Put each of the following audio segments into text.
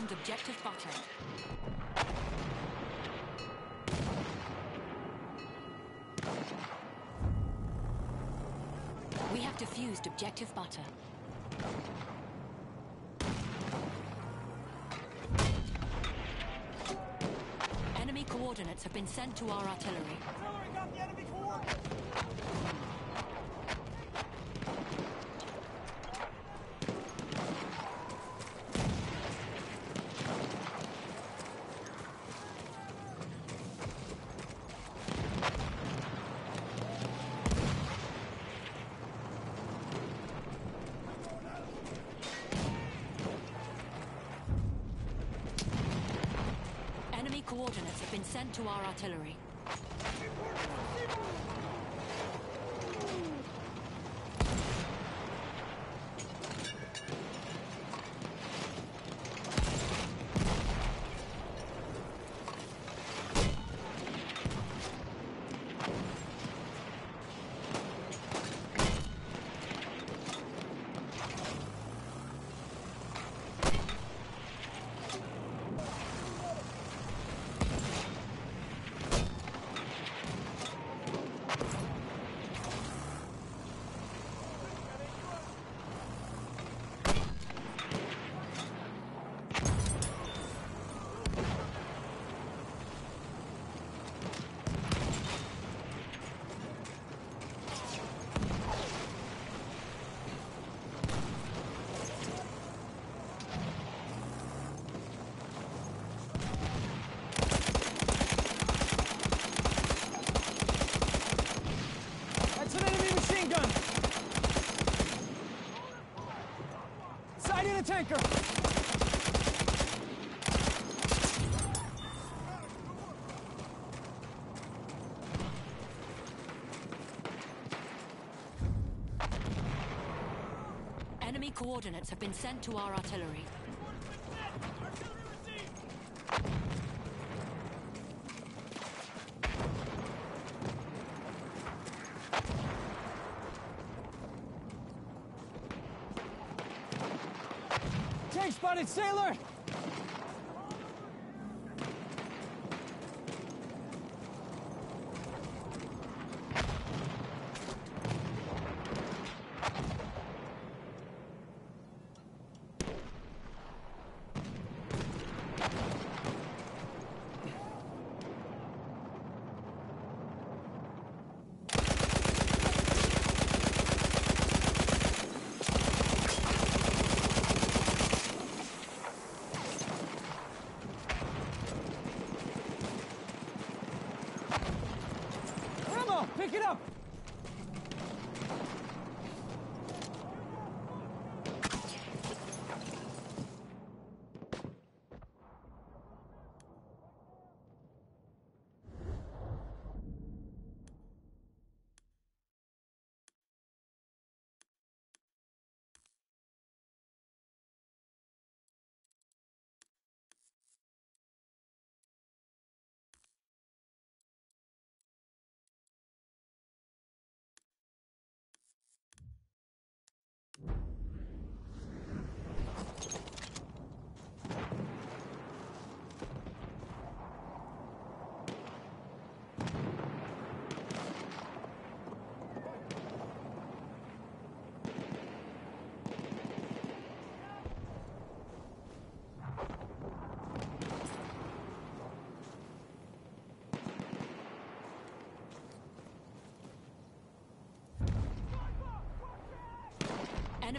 armed objective butter. We have defused objective butter. Enemy coordinates have been sent to our artillery. Artillery got the enemy coordinates. Enemy coordinates have been sent to our artillery. That's an enemy machine gun. Sighting a tanker. Enemy coordinates have been sent to our artillery. Tank spotted, sailor. Ammo, pick it up.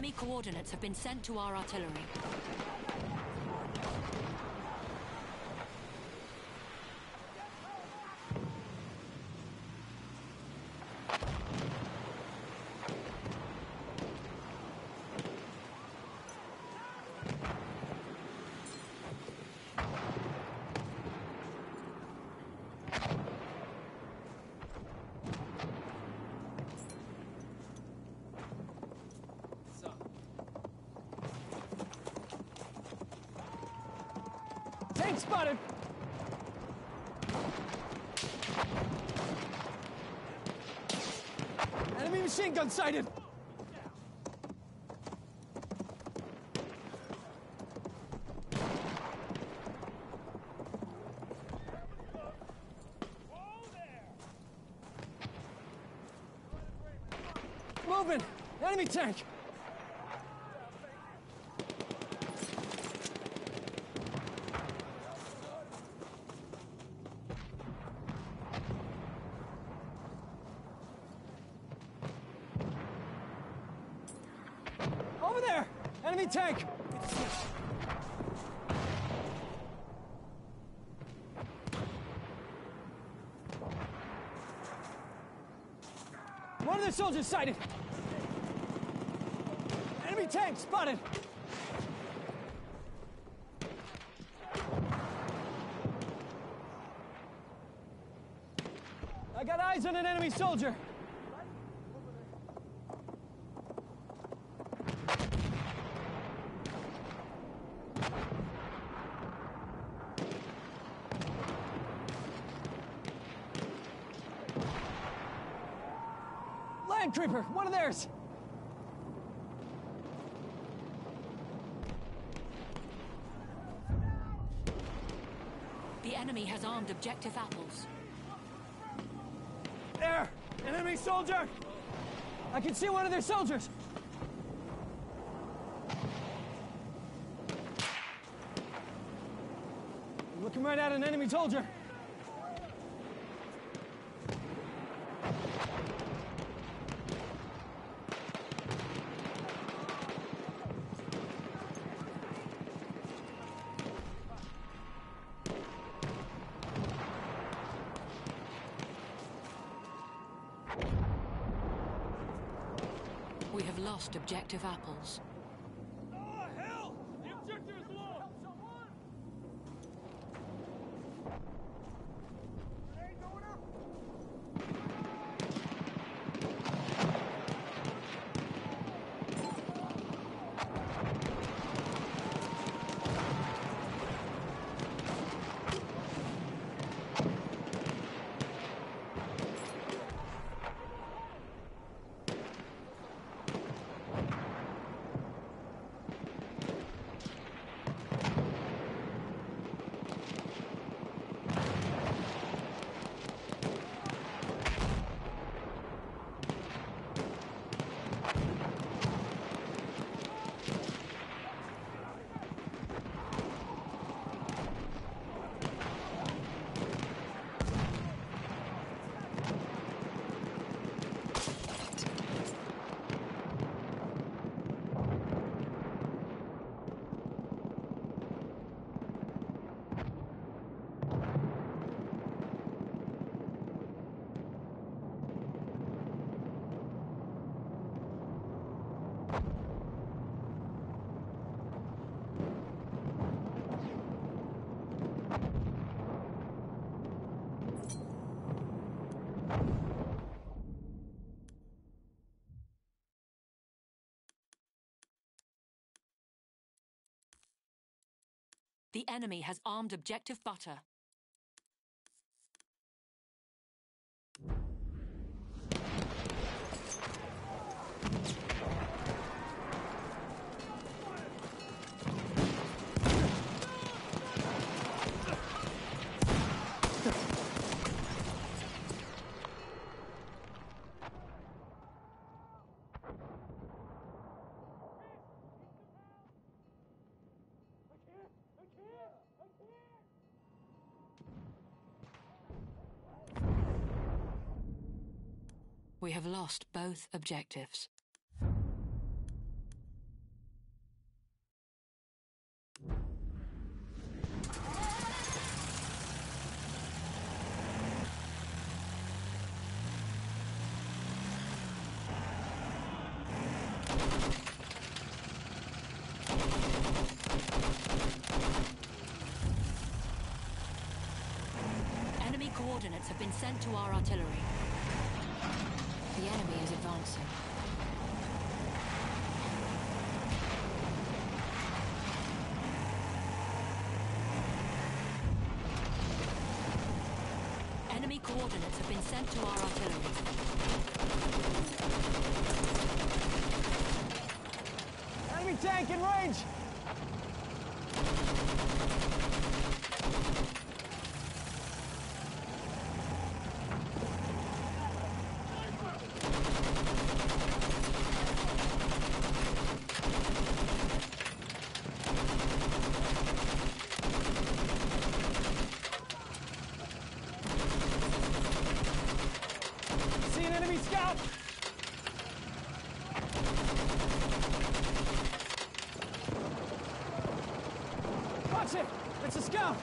Enemy coordinates have been sent to our artillery. Gun sighted! Moving! Enemy tank! Tank! One of the soldiers sighted! Enemy tank spotted! I got eyes on an enemy soldier! Creeper, one of theirs! The enemy has armed objective apples. There! An enemy soldier! I can see one of their soldiers! Looking right at an enemy soldier! We have objective apples. The enemy has armed objective butter. We have lost both objectives. Enemy coordinates have been sent to our artillery. The enemy is advancing. Enemy coordinates have been sent to our artillery. Enemy tank in range! Watch it! It's a scout!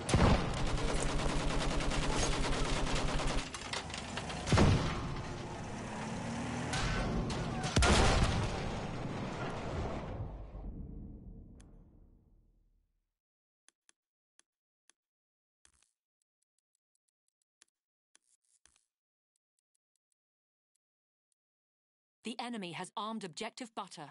The enemy has armed objective butter.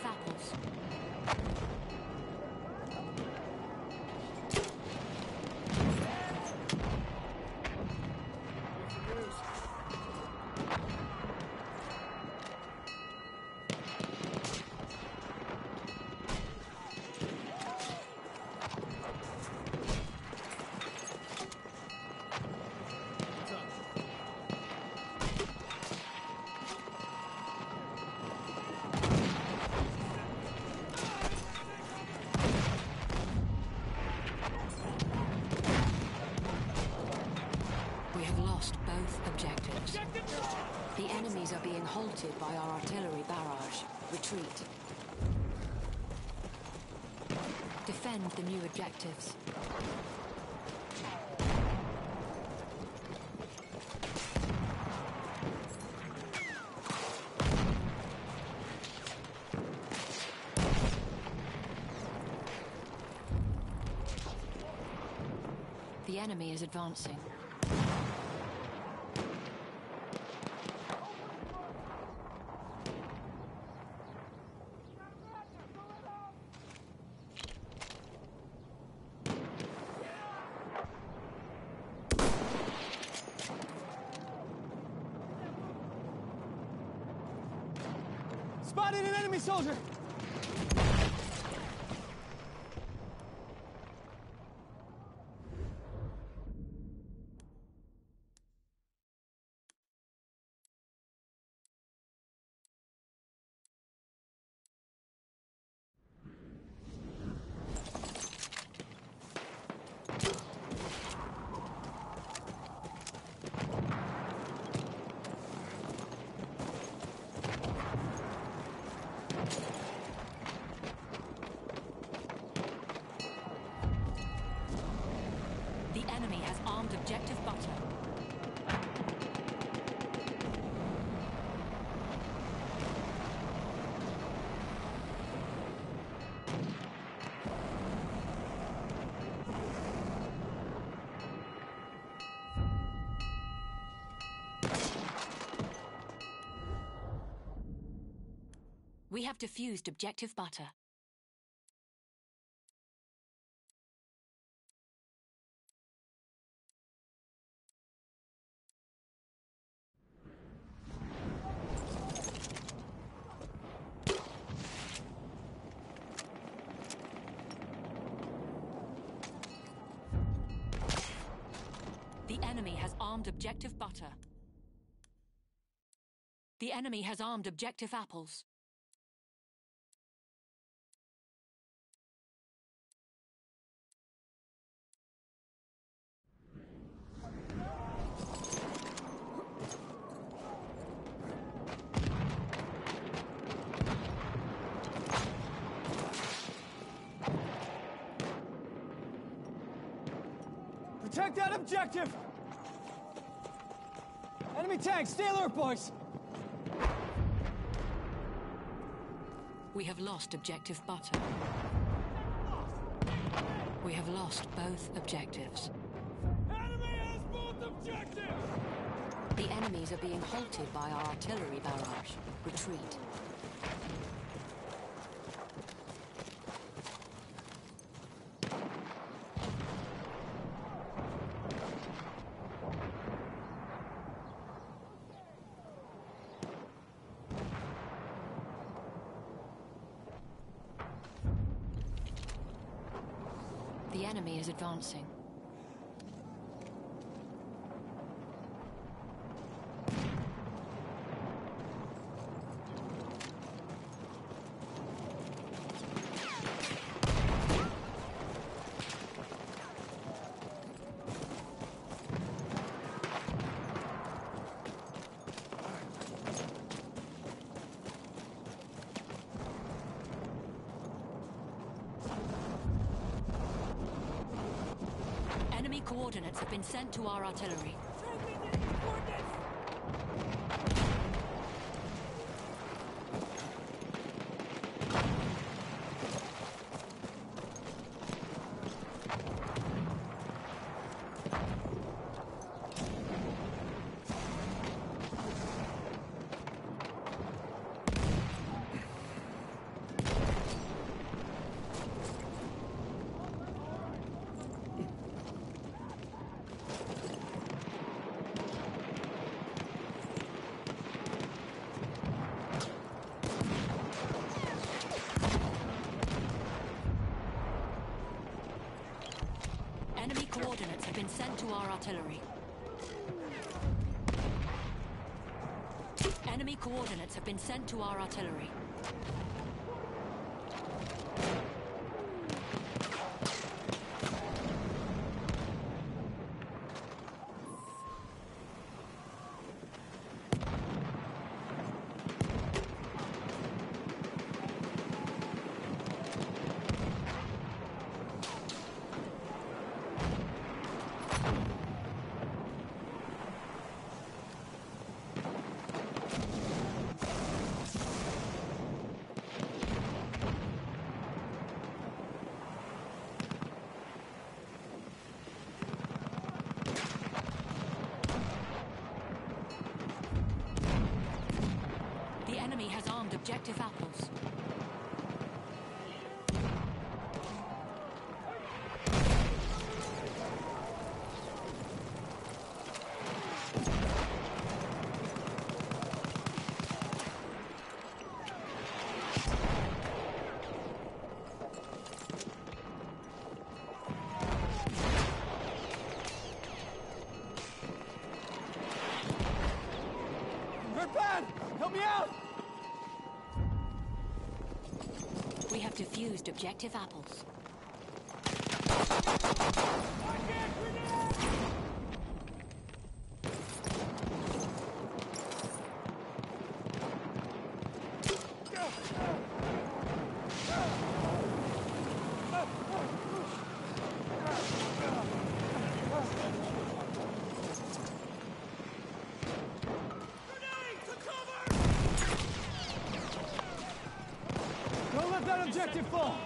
armed halted by our artillery barrage. Retreat. Defend the new objectives. The enemy is advancing. Spotted an We have defused objective butter. The enemy has armed objective butter. The enemy has armed objective apples. Objective! Enemy tanks, stay alert, boys! We have lost objective butter. We have lost both objectives. Enemy has both objectives! The enemies are being halted by our artillery barrage. Retreat. The enemy is advancing. Enemy been sent to our artillery. Enemy coordinates have been sent to our artillery. Enemy coordinates have been sent to our artillery. The enemy has armed objective apples. Objective apples. Don't let that objective fall!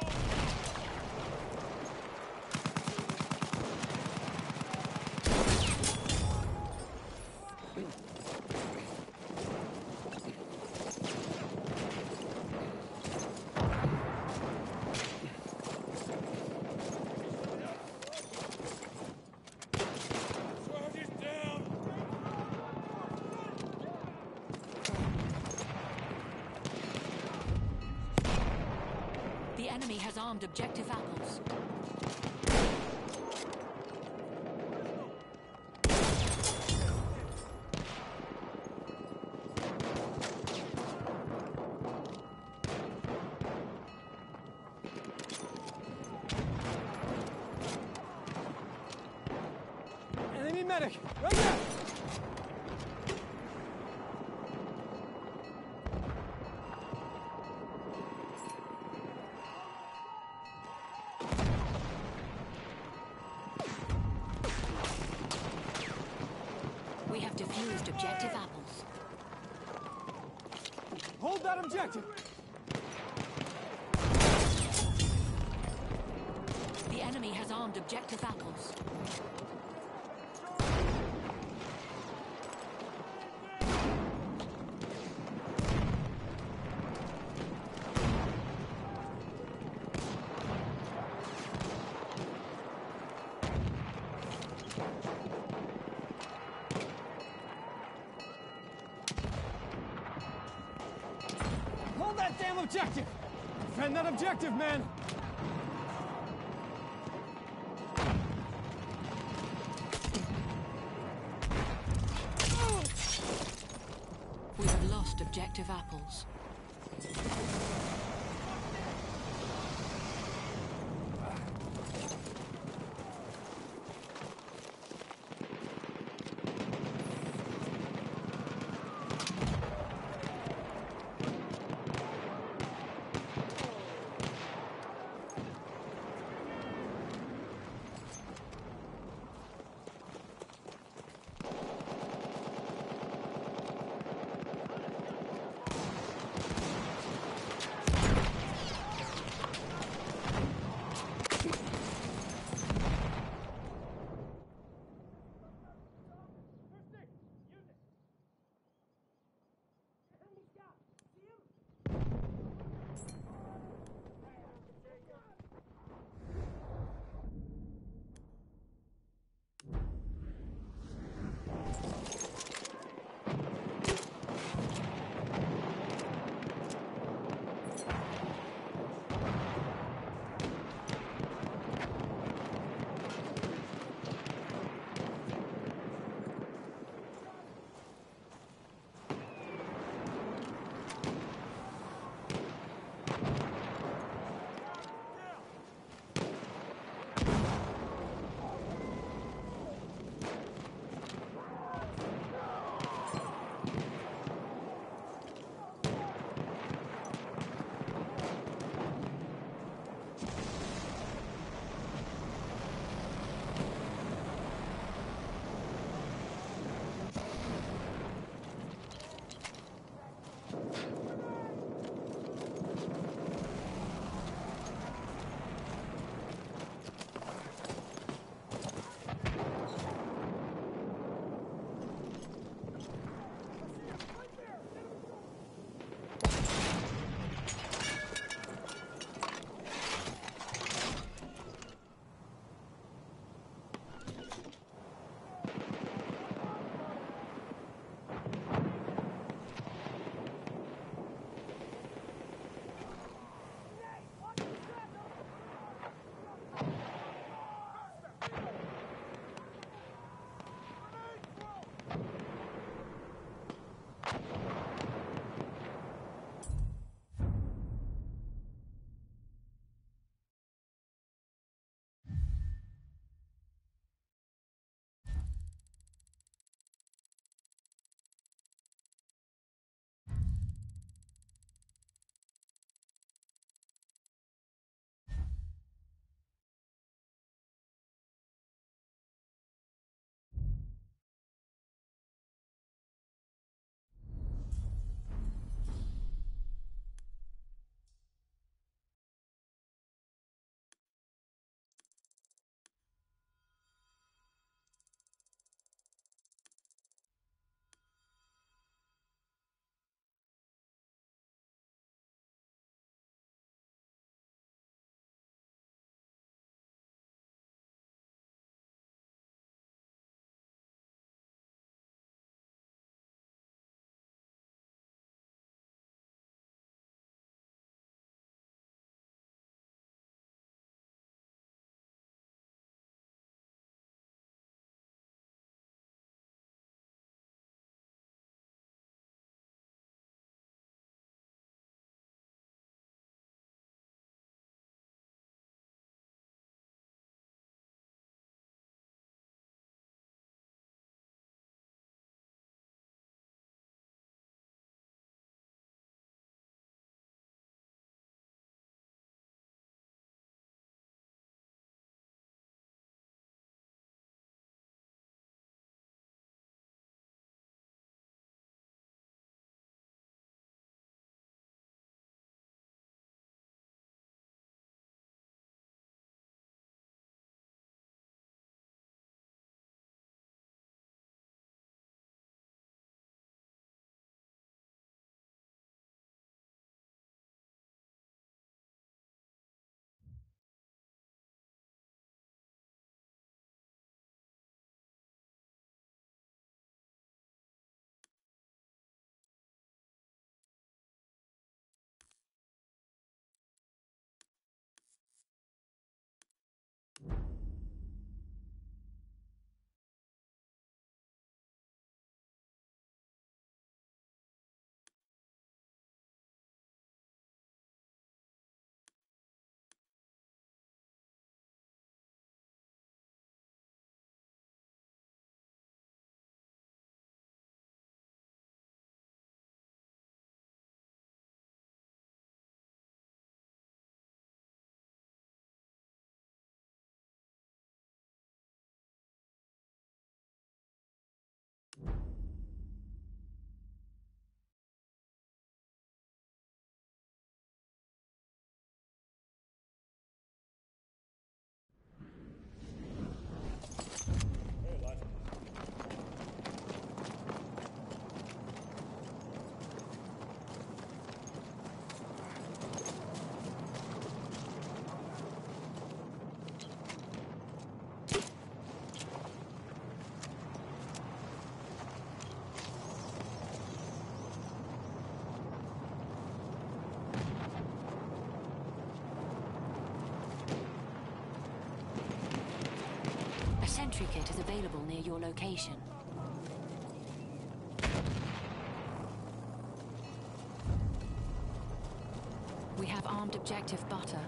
The enemy has armed objective apples. Enemy medic! Objective apples. Hold that objective! The enemy has armed objective apples. Objective! Defend that objective, man! We have lost objective apples. Available near your location. We have armed objective butter.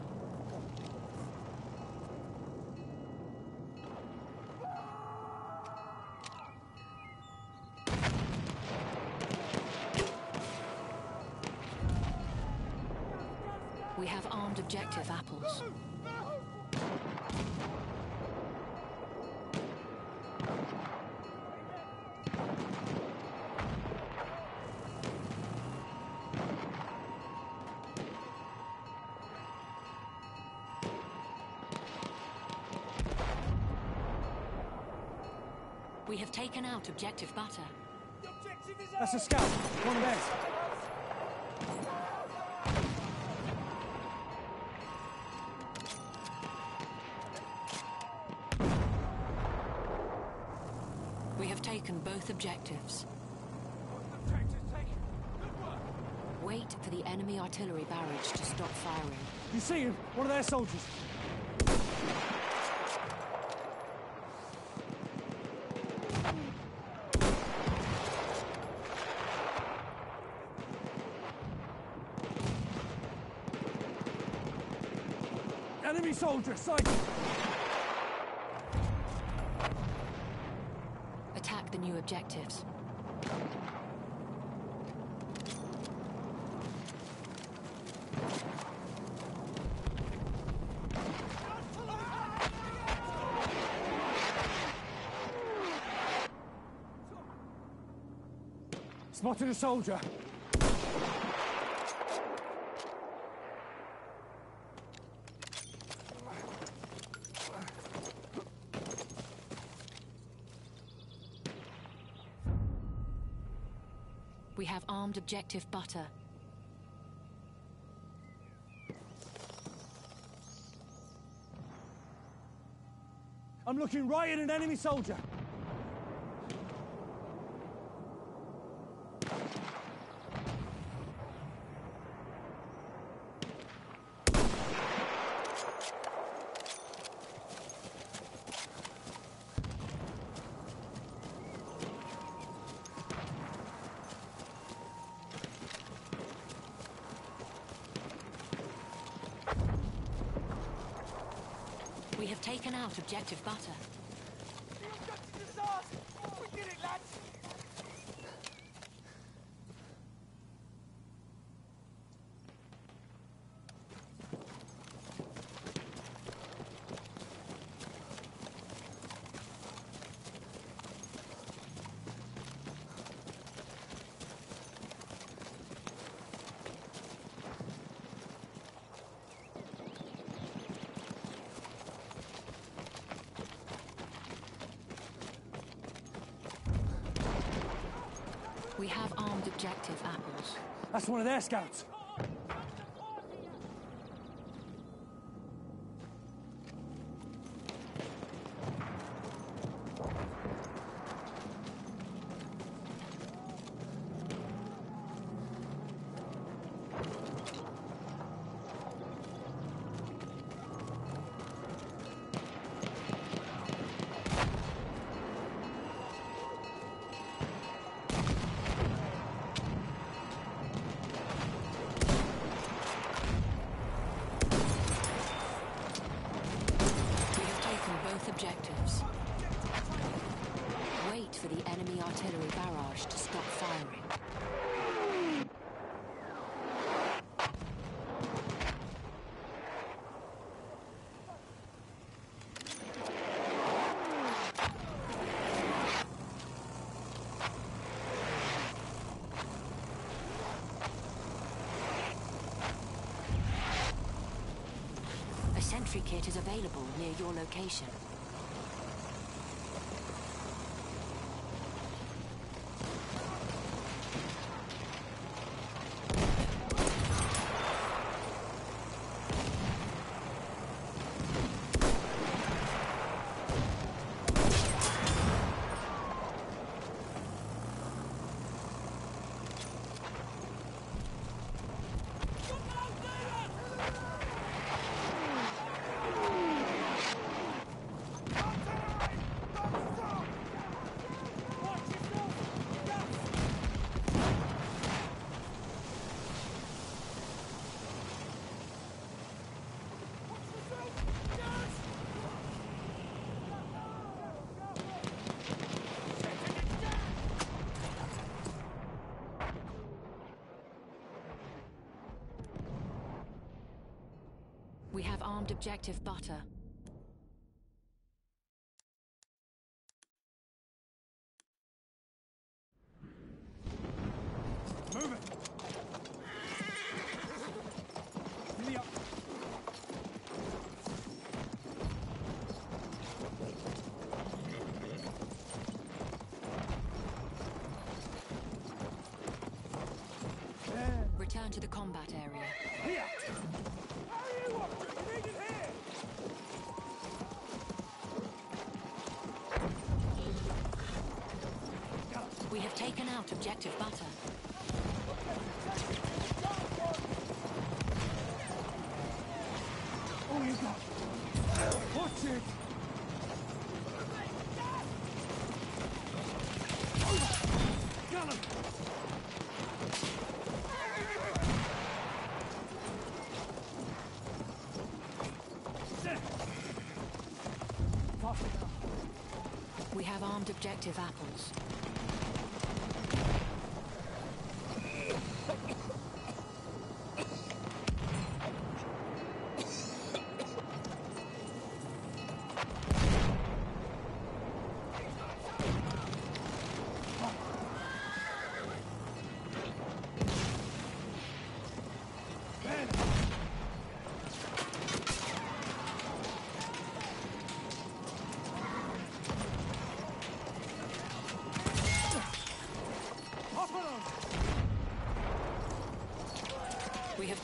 We have armed objective apples. We have taken out objective butter. That's a scout. One of theirs. We have taken both objectives. Wait for the enemy artillery barrage to stop firing. You see him? One of their soldiers. Enemy soldier, sighted! Attack the new objectives. Spotted a soldier. Objective butter. I'm looking right at an enemy soldier. We have taken out objective butter. We have armed objective apples. One of their scouts. We have taken both objectives. Wait for the enemy artillery barrage to stop firing. A sentry kit is available near your location. Armed objective butter. Move it! Give me up! There. Return to the combat area. Here! Hurry you up! You need it here! We have out butter. Oh, you got Watch it! We have armed objective apples.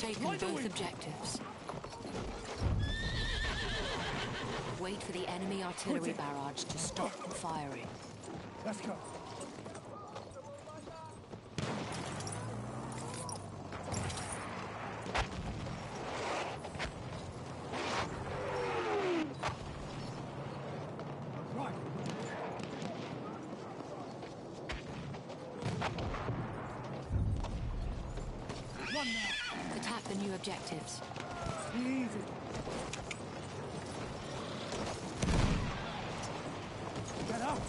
Taken both objectives. Wait for the enemy artillery barrage to stop firing. Let's go. Right. Run now. Attack the new objectives. Easy. Get out.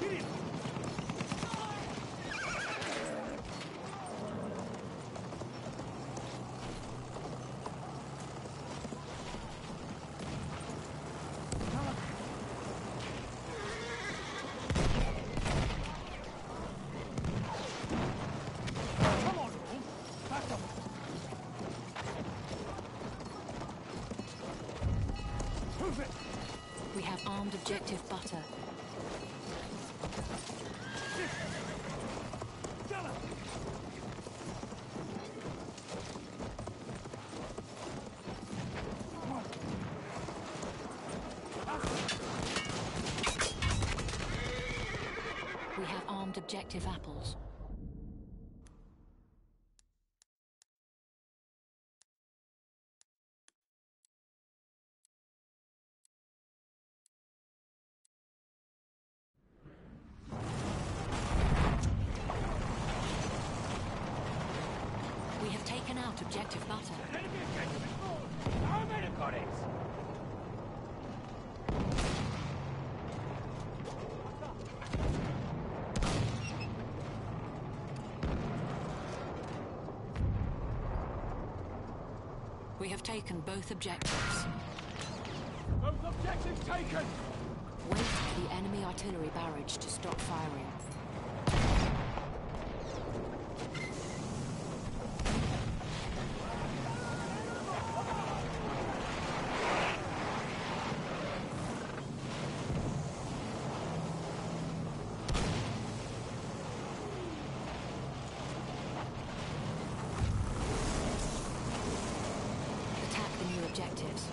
Get in. Come on, Raoul. Back up. Move it. We have armed objective butter. We have armed objective apples. We have taken out objective butter. Enemy objective is full. How many got it? We have taken both objectives. Both objectives taken. Wait for the enemy artillery barrage to stop firing. Attack the new objectives.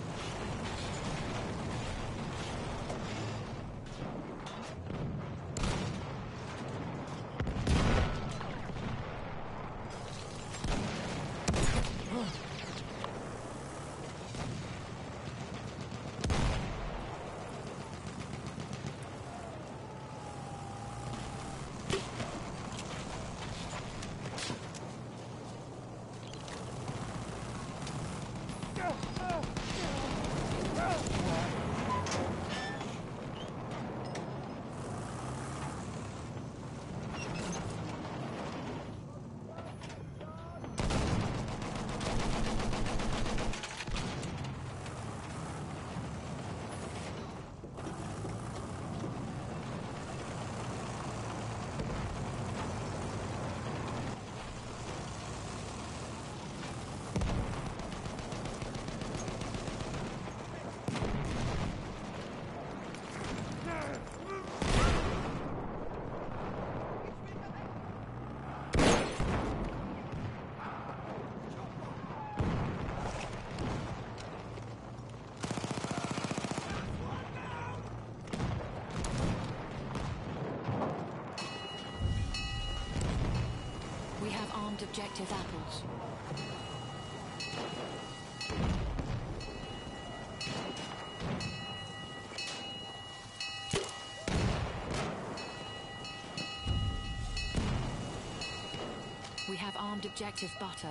Objective apples. We have armed objective butter.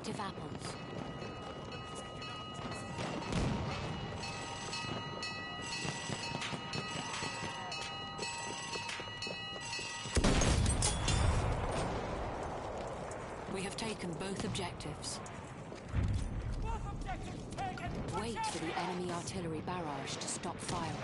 Objective apples. We have taken both objectives. Wait for the enemy artillery barrage to stop firing.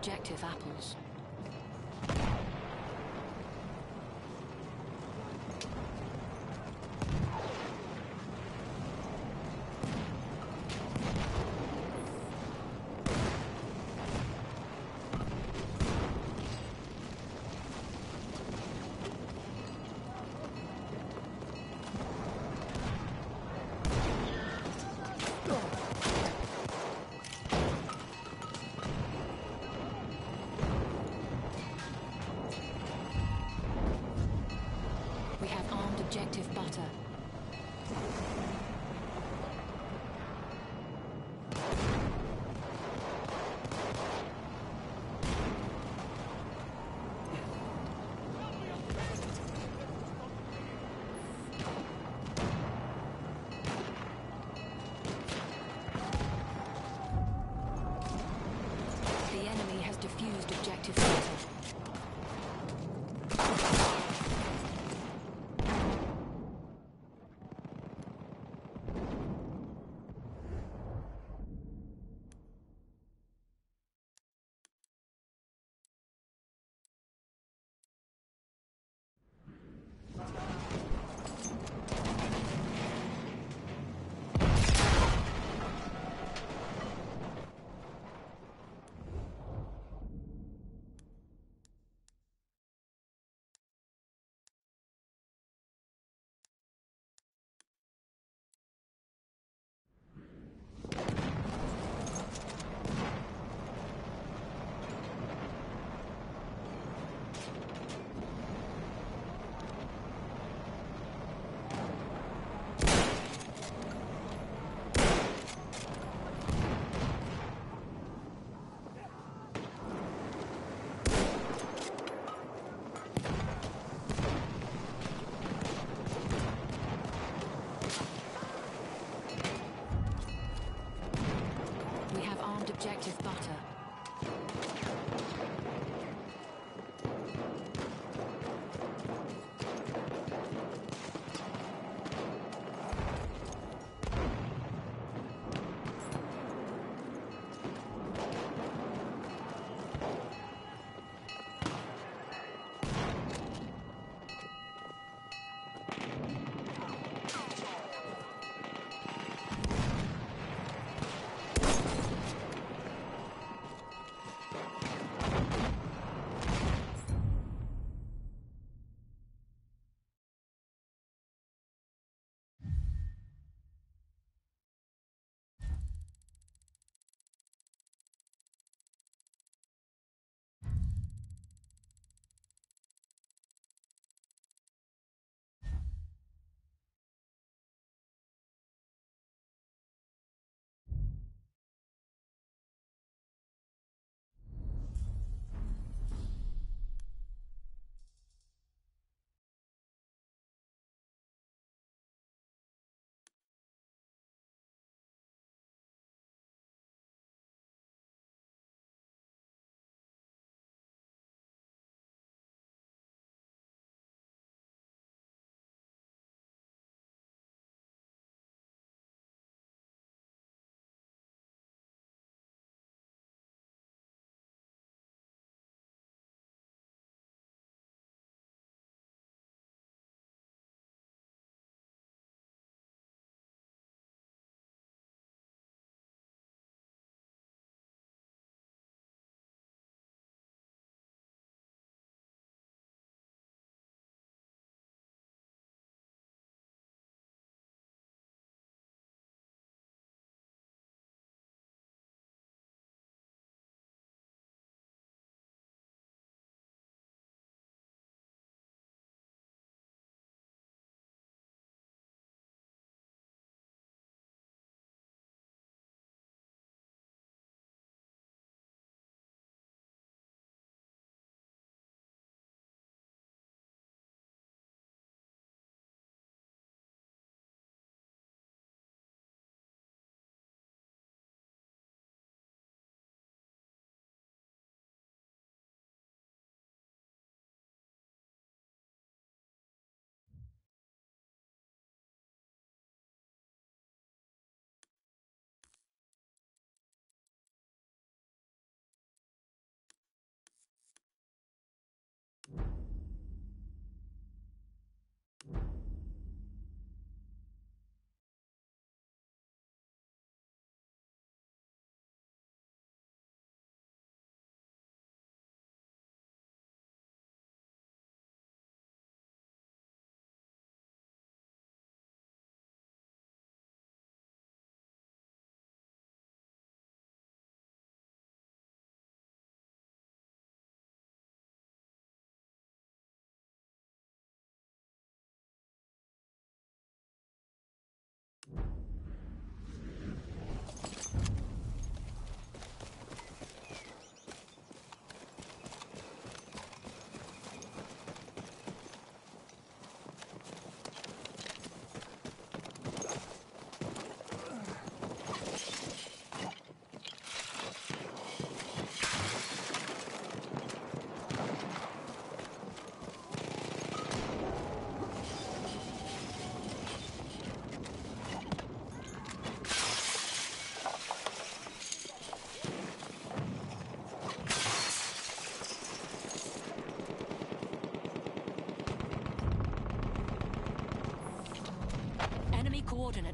Objective apples.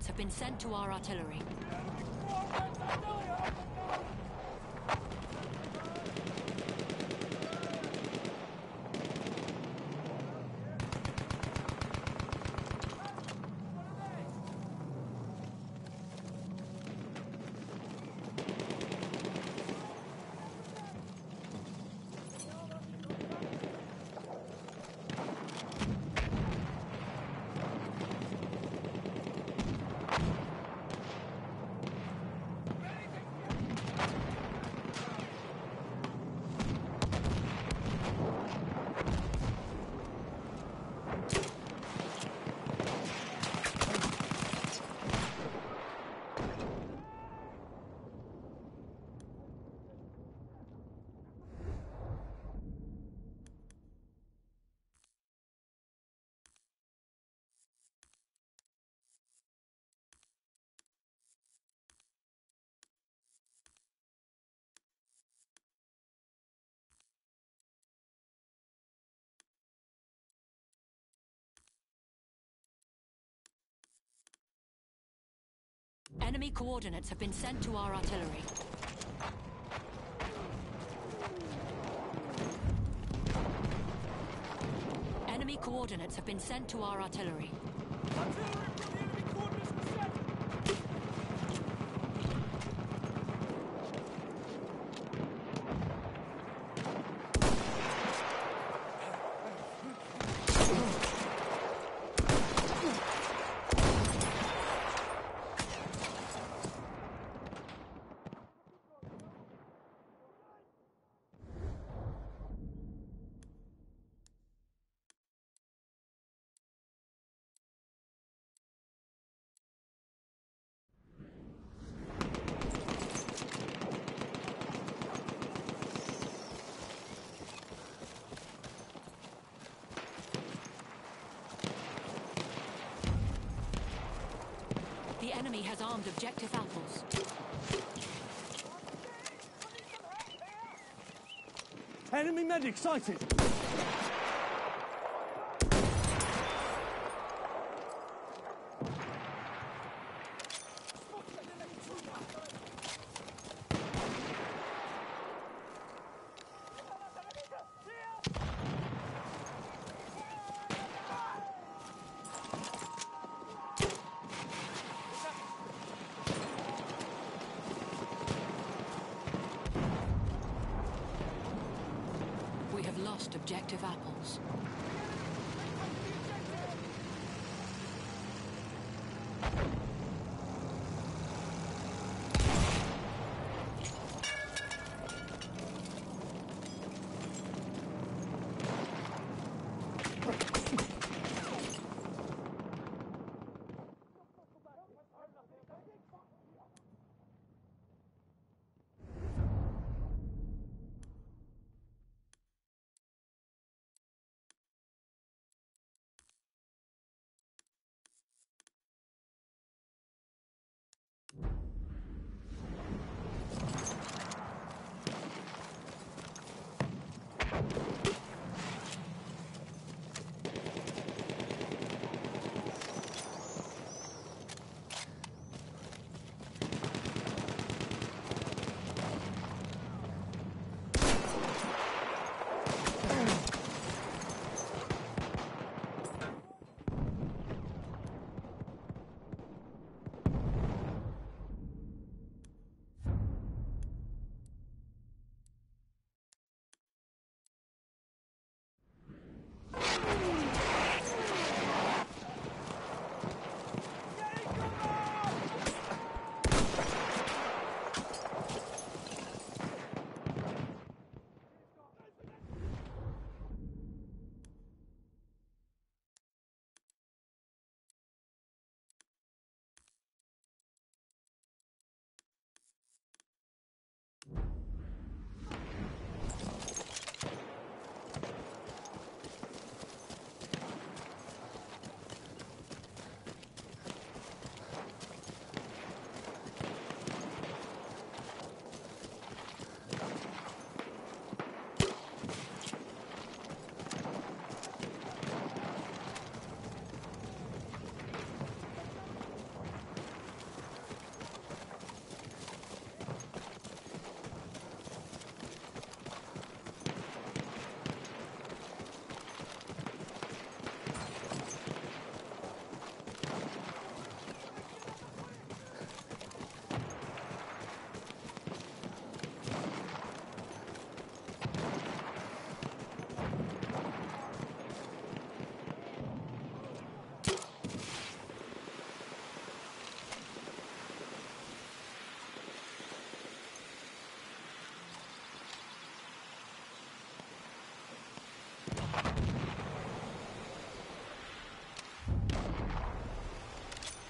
Have been sent to our artillery. Enemy coordinates have been sent to our artillery. Enemy coordinates have been sent to our artillery. Artillery enemy has armed objective apples. Enemy medic sighted!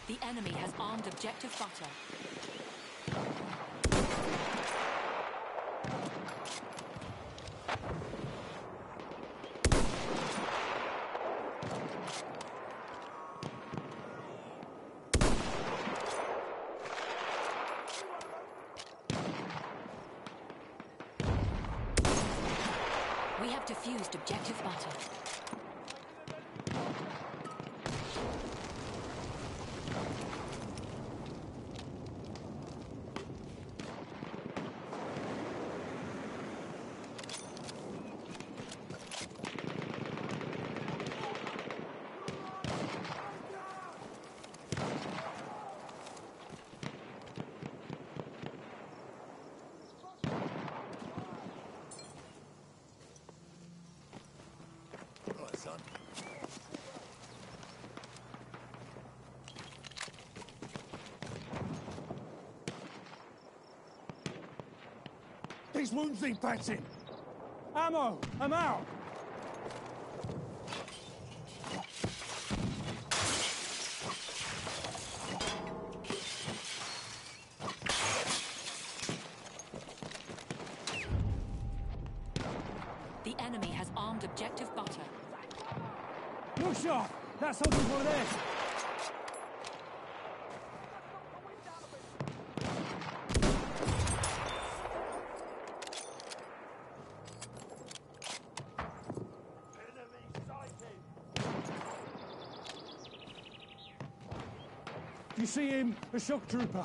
The enemy has armed objective butter. We have defused objective butter. These wounds need patching. Ammo! I'm out! The enemy has armed objective butter. Look sharp! That soldier's one of theirs! Do you see him? A shock trooper.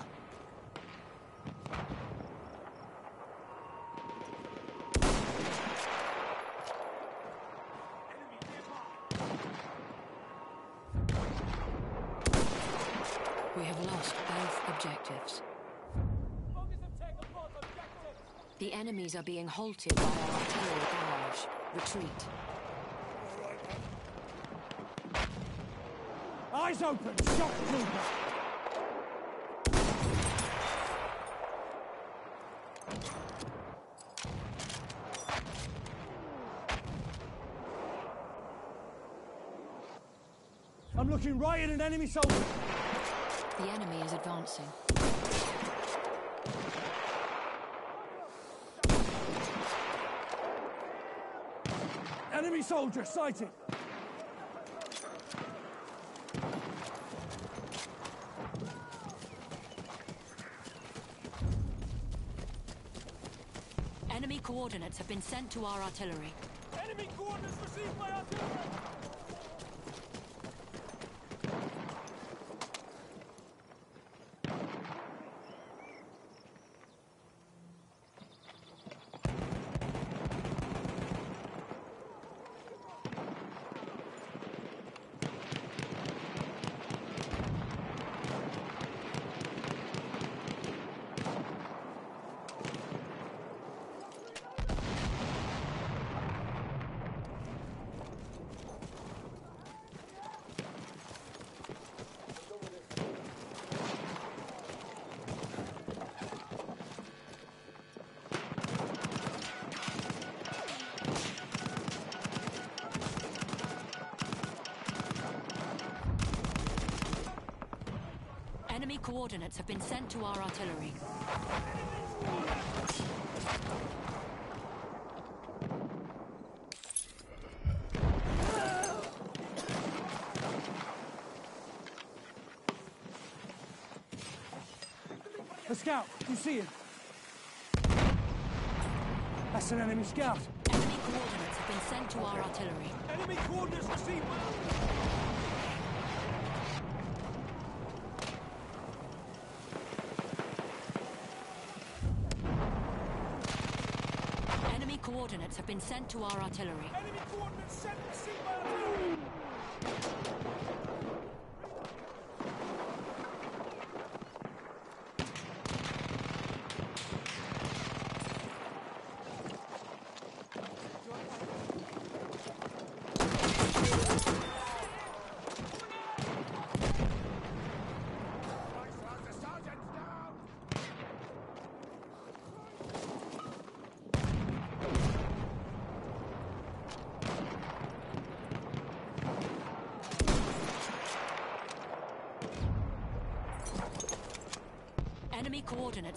We have lost both objectives. The enemies are being halted by our artillery barrage. Retreat. Eyes open! Shock trooper! I'm looking right at an enemy soldier. The enemy is advancing. Enemy soldier sighted. Enemy coordinates have been sent to our artillery. Enemy coordinates received by artillery. Coordinates have been sent to our artillery. A scout. You see him? That's an enemy scout. Enemy coordinates have been sent to our artillery. Enemy coordinates received by Enemy coordinates have been sent to our artillery.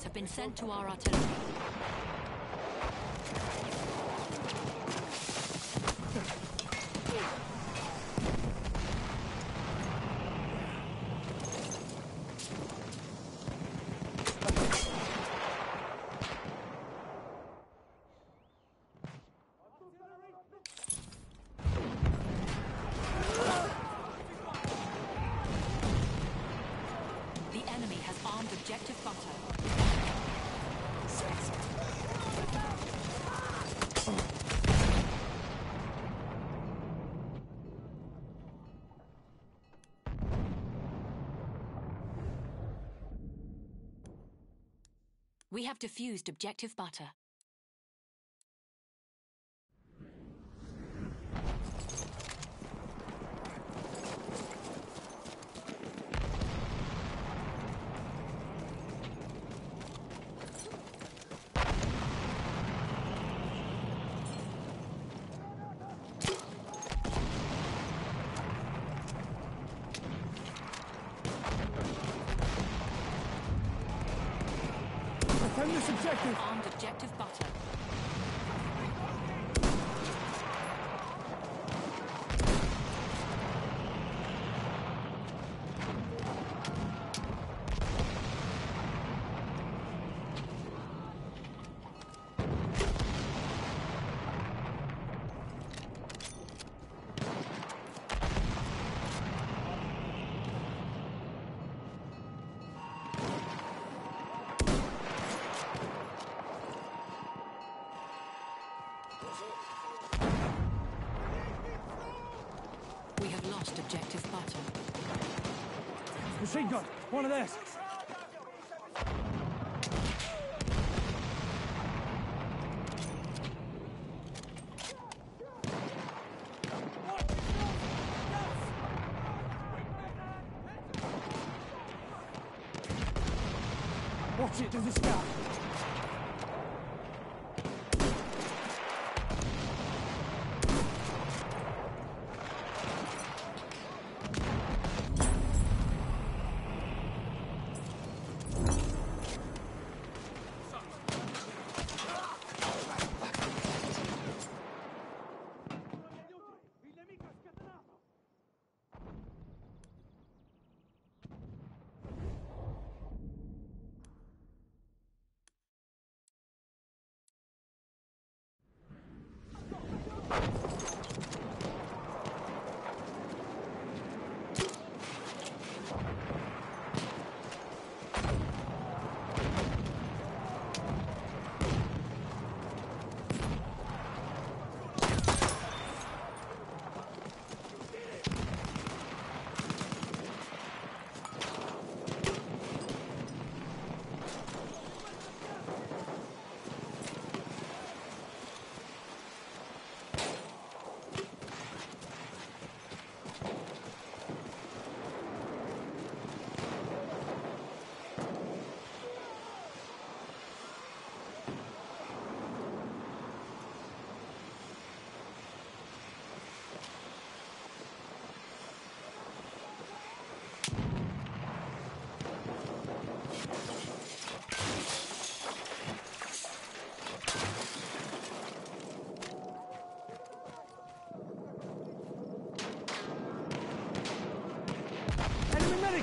Have been sent to our artillery. The enemy has armed objective butter. We have diffused objective butter. Das ist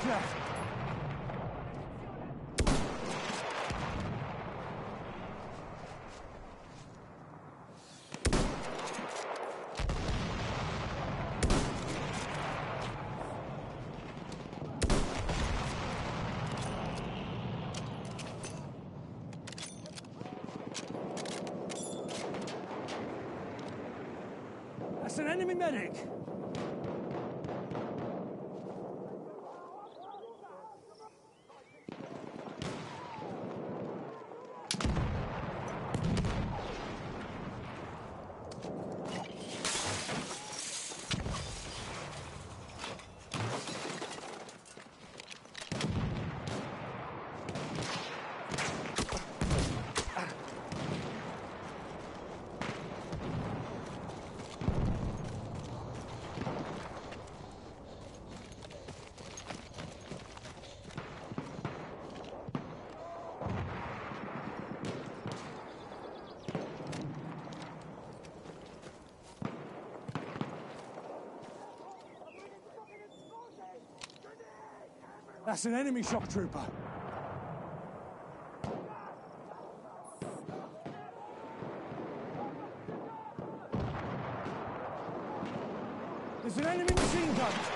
Enemy left. That's an enemy medic. That's an enemy shock trooper. There's an enemy machine gun.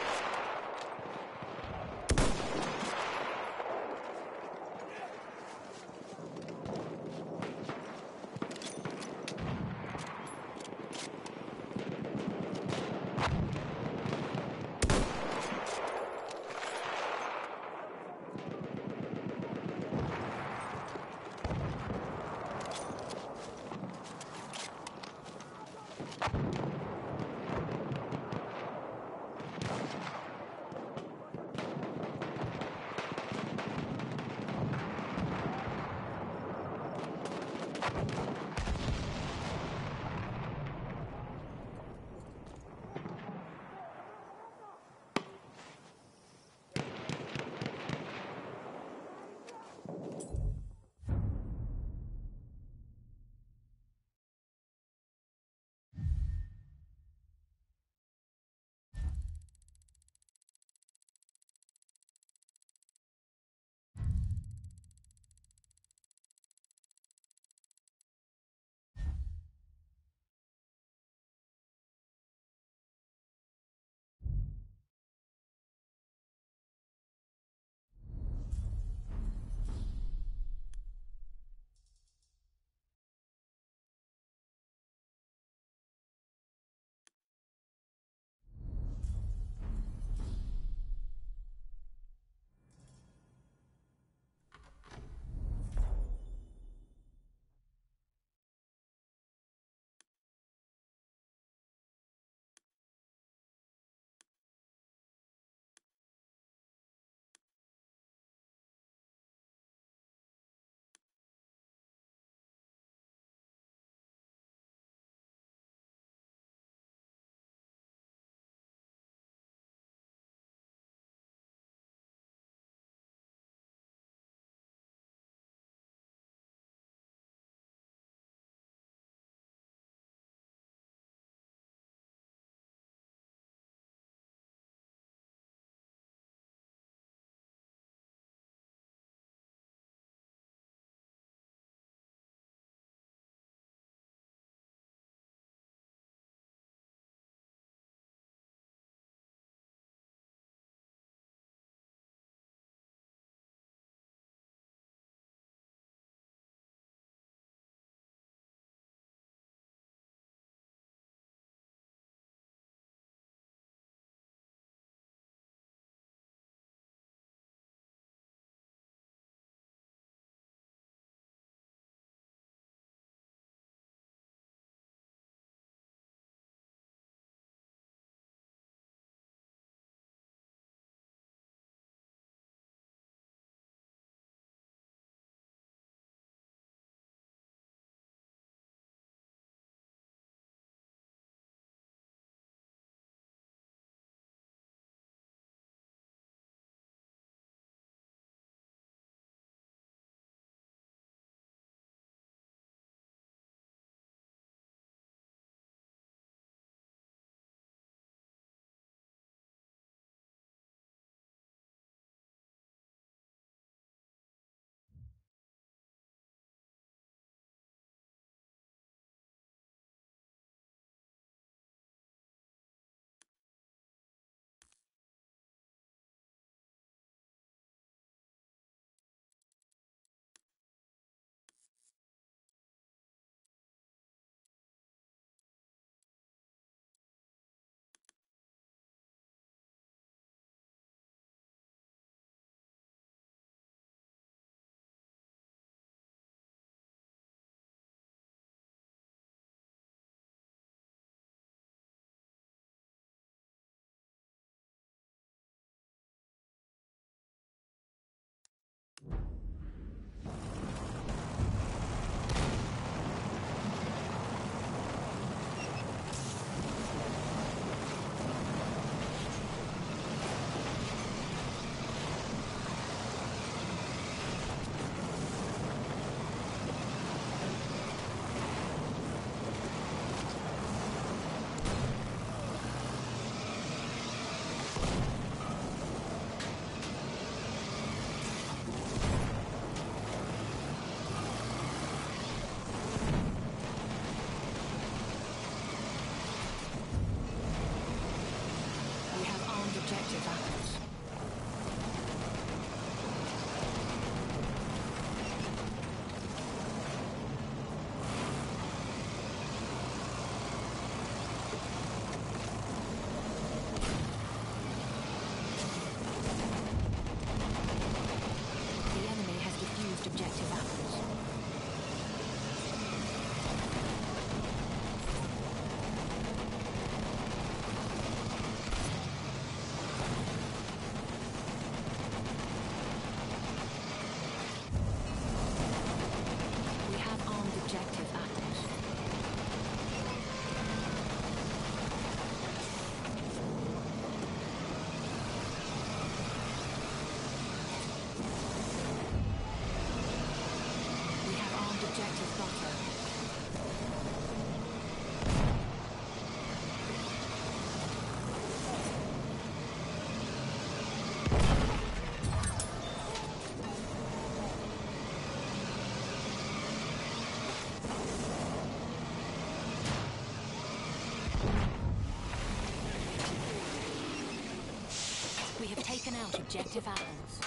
Objective apples.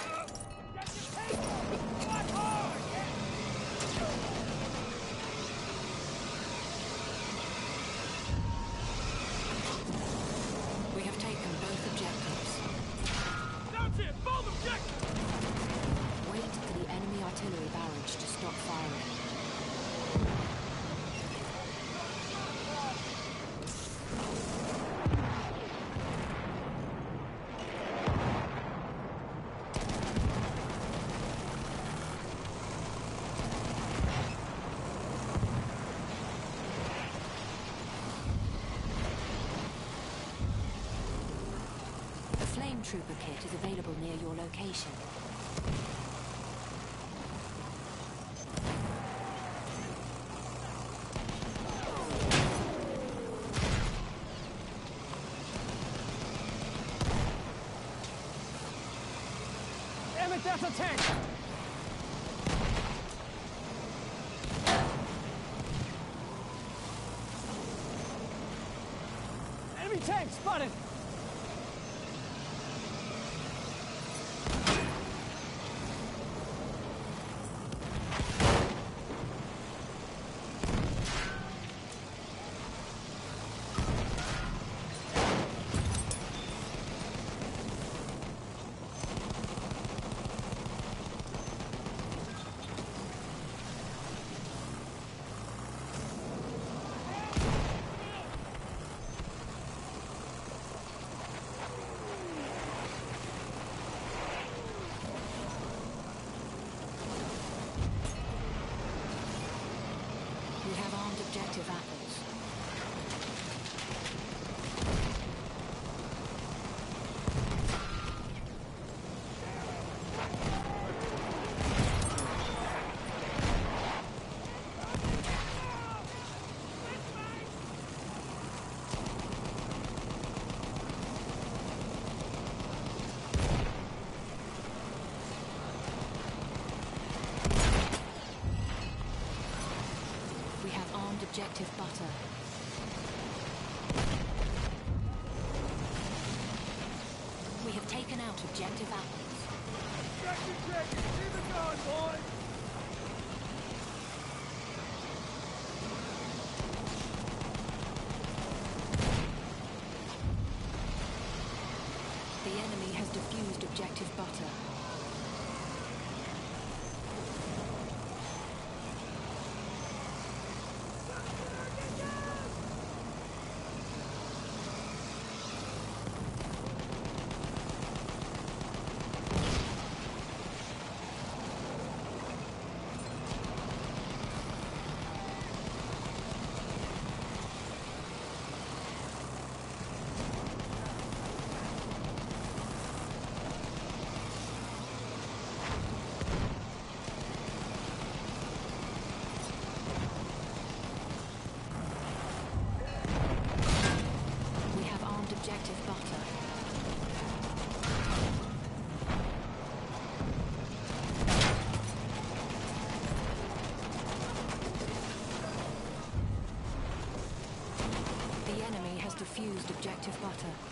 We have taken both objectives. That's it! Both objectives! Wait for the enemy artillery barrage to stop firing. A trooper kit is available near your location. Emmett, that's a tank! Enemy tank spotted! We have armed objective apples. We have armed butter. We have taken out objective apples. Objective taken! Keep it going, boys! The enemy has defused objective butter. We have armed objective butter. The enemy defused objective butter.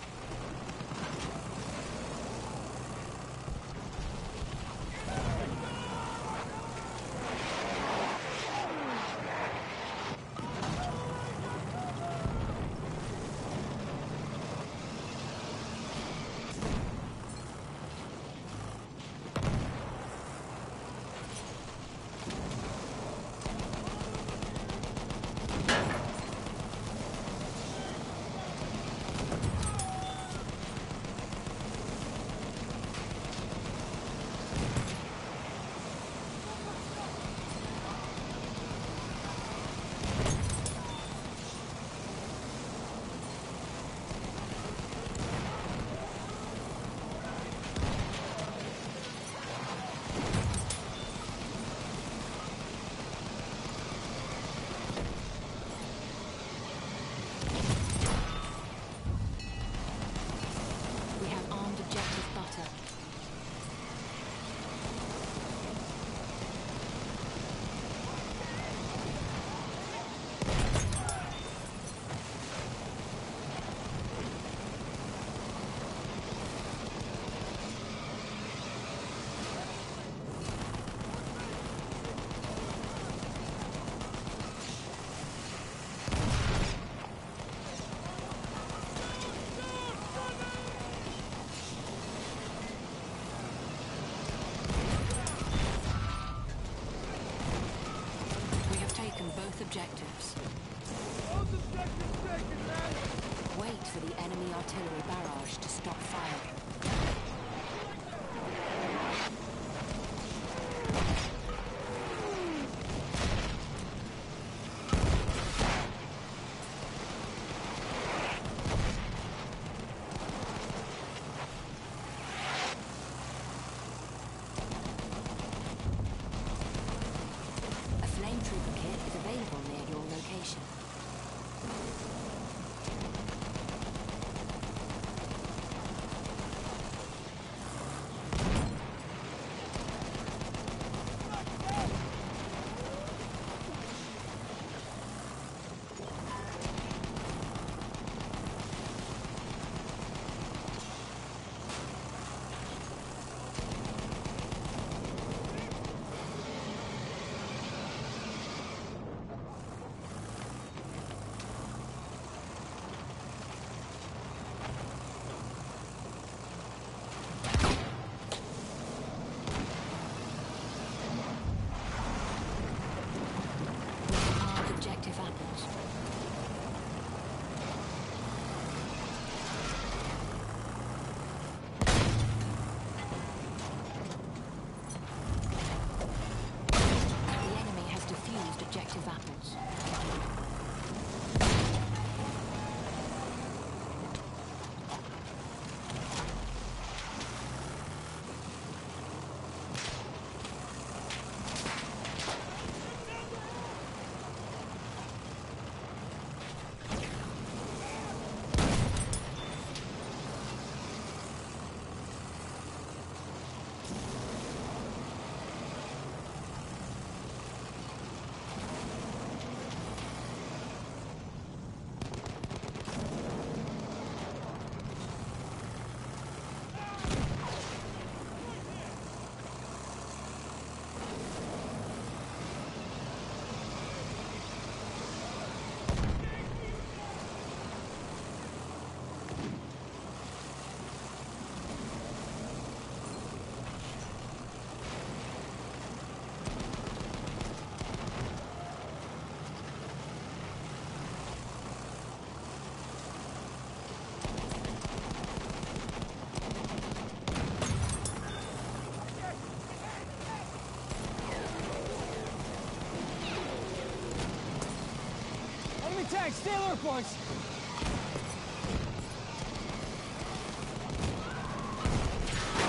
Enemy tank, Stay alert, boys!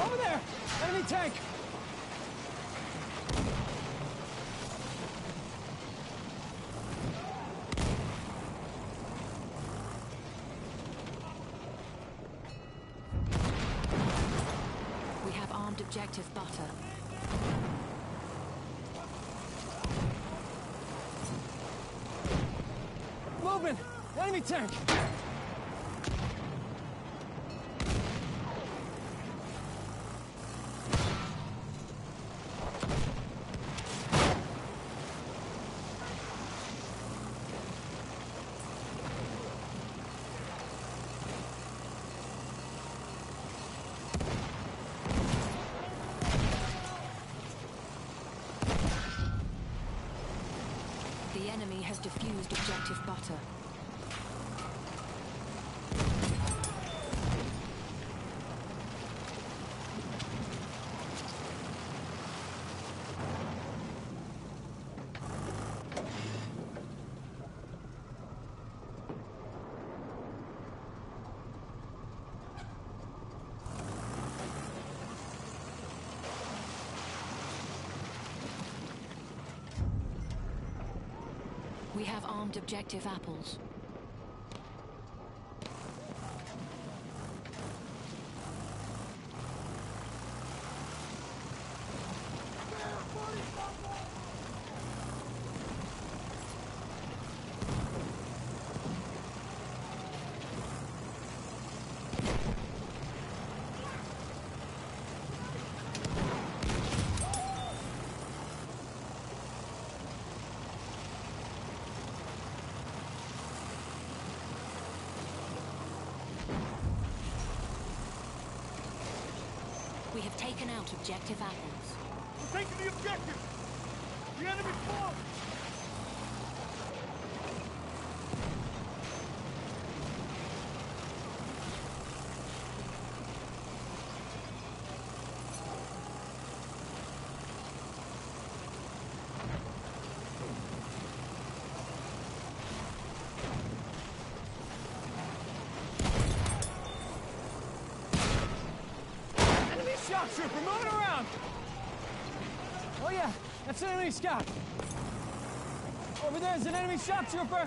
Over there! Enemy tank! enemy tank! The enemy has defused objective butter. We have armed objective apples. Trooper moving around! Oh yeah, that's an enemy scout. Over there's an enemy shock trooper!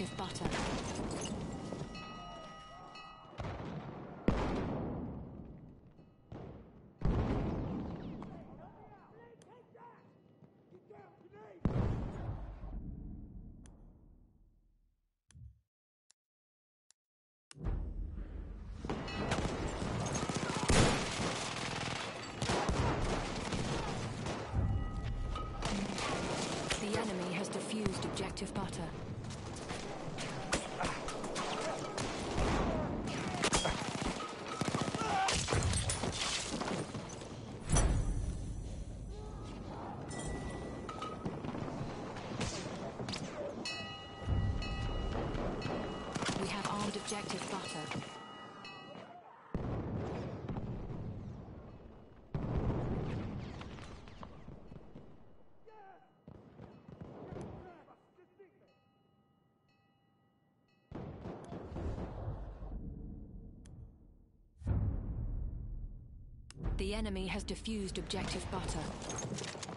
Armed objective The enemy has defused objective butter.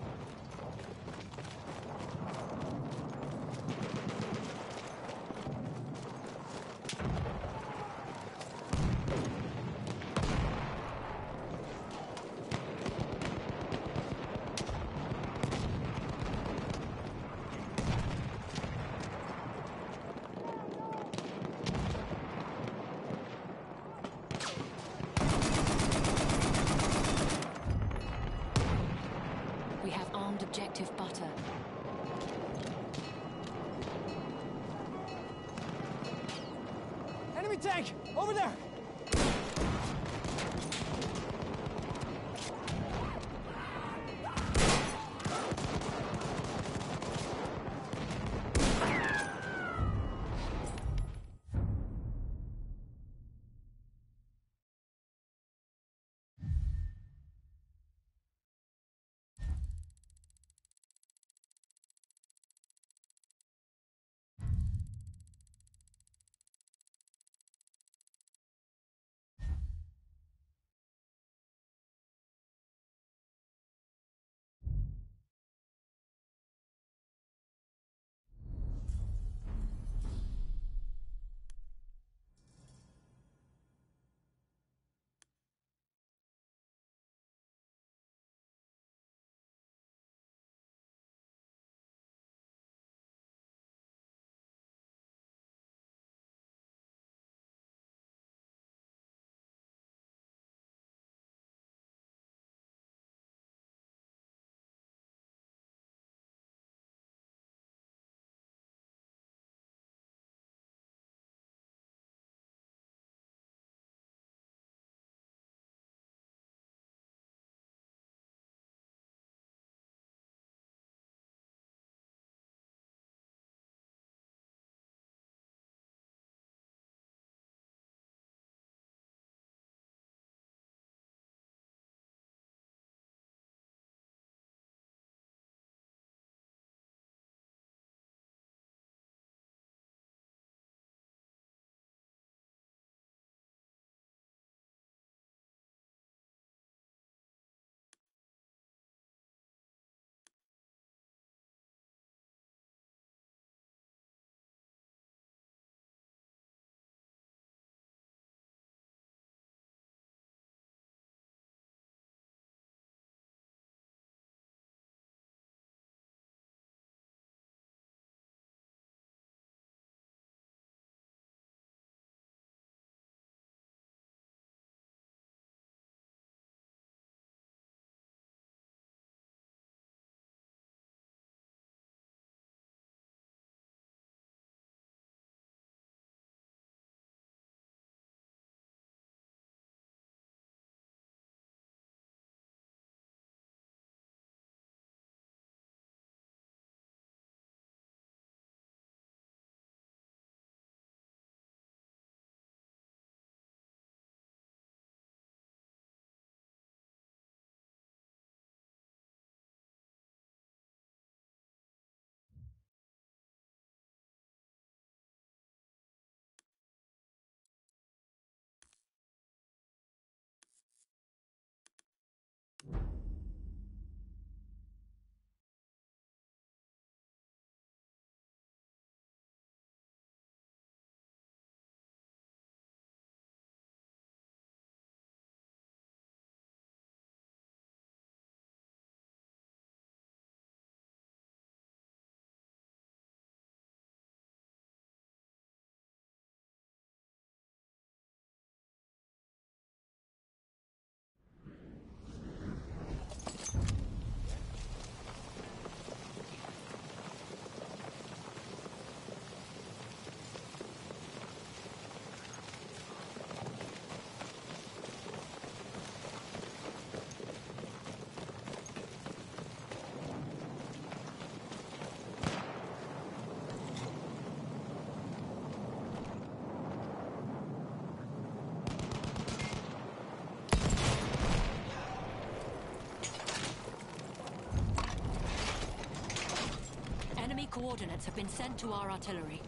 Have been sent to our artillery.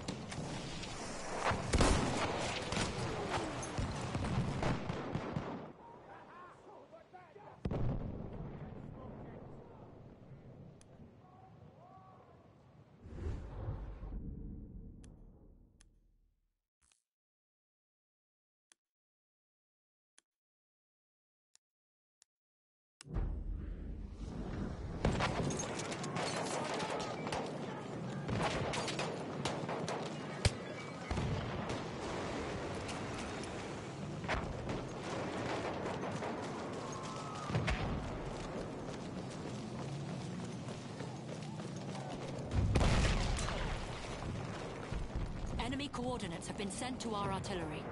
Coordinates have been sent to our artillery.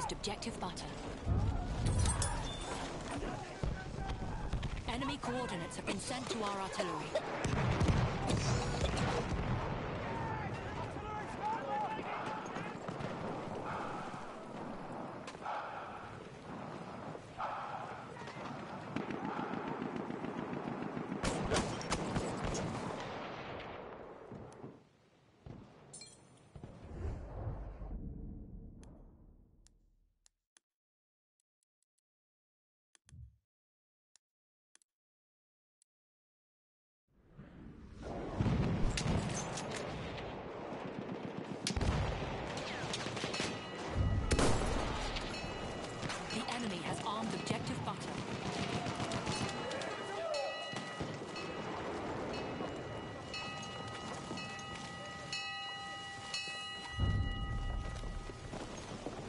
Defused objective butter. Enemy coordinates have been sent to our artillery.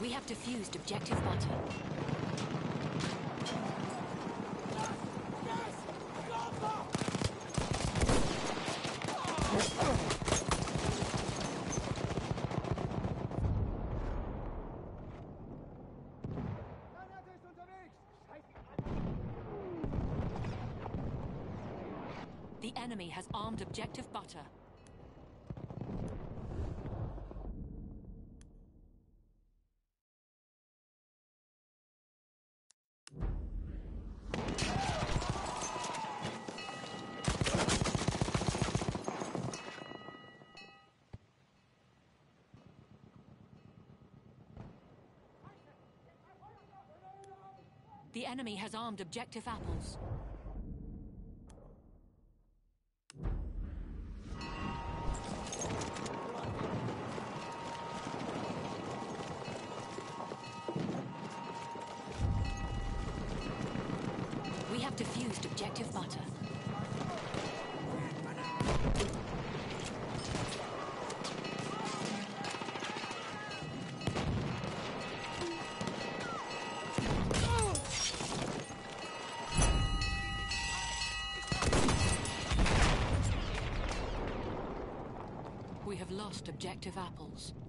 We have defused objective butter. The enemy has armed objective butter. The enemy has armed objective apples. Objective apples.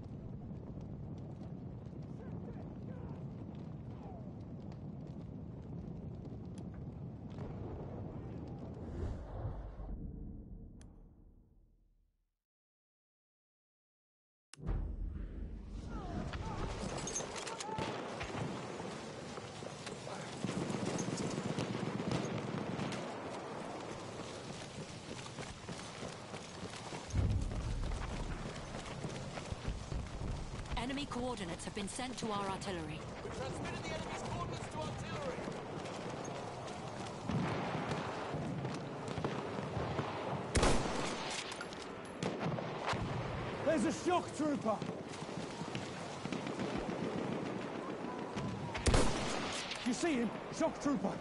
Coordinates have been sent to our artillery. We transmitted the enemy's coordinates to artillery. There's a shock trooper. You see him? Shock trooper.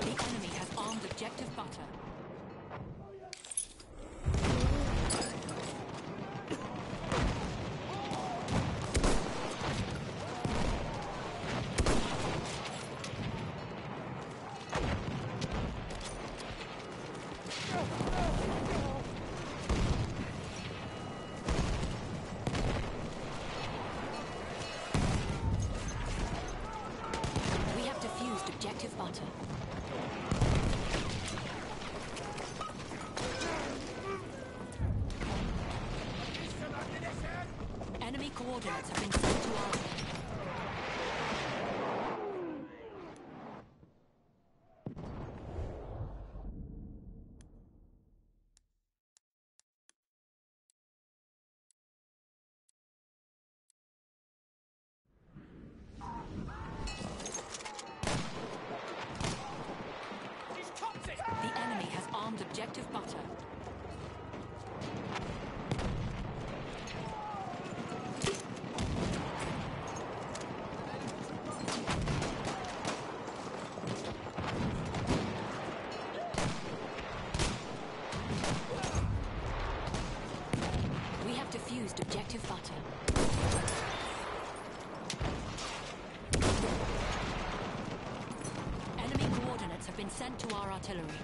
The enemy has armed objective butter. We have defused objective butter. Enemy coordinates have been sent to our... The enemy has armed objective butter. We have defused objective butter. Enemy coordinates have been sent to our artillery.